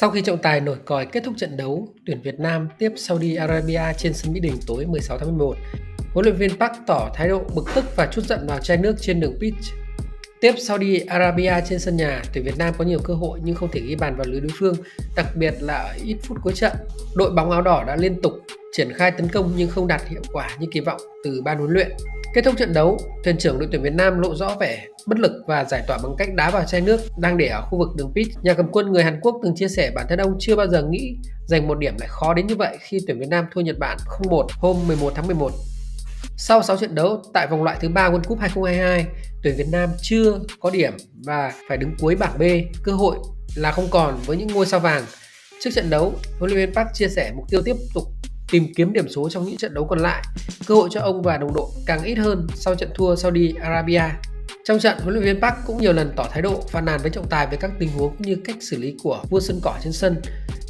Sau khi trọng tài nổi còi kết thúc trận đấu, tuyển Việt Nam tiếp Saudi Arabia trên sân Mỹ Đình tối 16 tháng 11. Huấn luyện viên Park tỏ thái độ bực tức và chút giận vào chai nước trên đường pitch. Tiếp Saudi Arabia trên sân nhà, tuyển Việt Nam có nhiều cơ hội nhưng không thể ghi bàn vào lưới đối phương, đặc biệt là ở ít phút cuối trận. Đội bóng áo đỏ đã liên tục triển khai tấn công nhưng không đạt hiệu quả như kỳ vọng từ ban huấn luyện. Kết thúc trận đấu, thuyền trưởng đội tuyển Việt Nam lộ rõ vẻ bất lực và giải tỏa bằng cách đá vào chai nước đang để ở khu vực đường pitch. Nhà cầm quân người Hàn Quốc từng chia sẻ bản thân ông chưa bao giờ nghĩ giành một điểm lại khó đến như vậy khi tuyển Việt Nam thua Nhật Bản 0-1 hôm 11 tháng 11. Sau 6 trận đấu tại vòng loại thứ 3 World Cup 2022, tuyển Việt Nam chưa có điểm và phải đứng cuối bảng B, cơ hội là không còn với những ngôi sao vàng. Trước trận đấu, huấn luyện viên Park chia sẻ mục tiêu tiếp tục tìm kiếm điểm số trong những trận đấu còn lại. Cơ hội cho ông và đồng đội càng ít hơn sau trận thua Saudi Arabia. Trong trận, huấn luyện viên Park cũng nhiều lần tỏ thái độ phàn nàn với trọng tài về các tình huống cũng như cách xử lý của vua sân cỏ trên sân.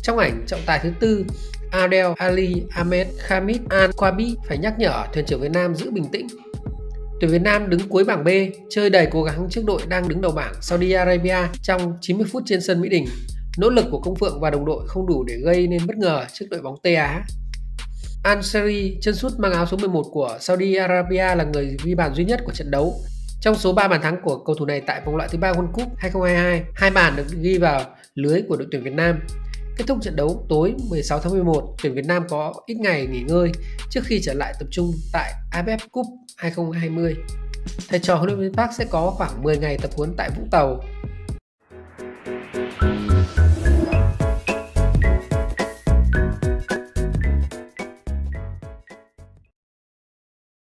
Trong ảnh trọng tài thứ tư, Adel Ali Ahmed Khamid Al Kwabi phải nhắc nhở thuyền trưởng Việt Nam giữ bình tĩnh. Tuyển Việt Nam đứng cuối bảng B, chơi đầy cố gắng trước đội đang đứng đầu bảng Saudi Arabia trong 90 phút trên sân Mỹ Đình. Nỗ lực của Công Phượng và đồng đội không đủ để gây nên bất ngờ trước đội bóng Tây Á. Ansari, chân sút mang áo số 11 của Saudi Arabia là người ghi bàn duy nhất của trận đấu. Trong số 3 bàn thắng của cầu thủ này tại vòng loại thứ 3 World Cup 2022, hai bàn được ghi vào lưới của đội tuyển Việt Nam. Kết thúc trận đấu tối 16 tháng 11, tuyển Việt Nam có ít ngày nghỉ ngơi trước khi trở lại tập trung tại AFF Cup 2020. Thầy trò huấn luyện viên Park sẽ có khoảng 10 ngày tập huấn tại Vũng Tàu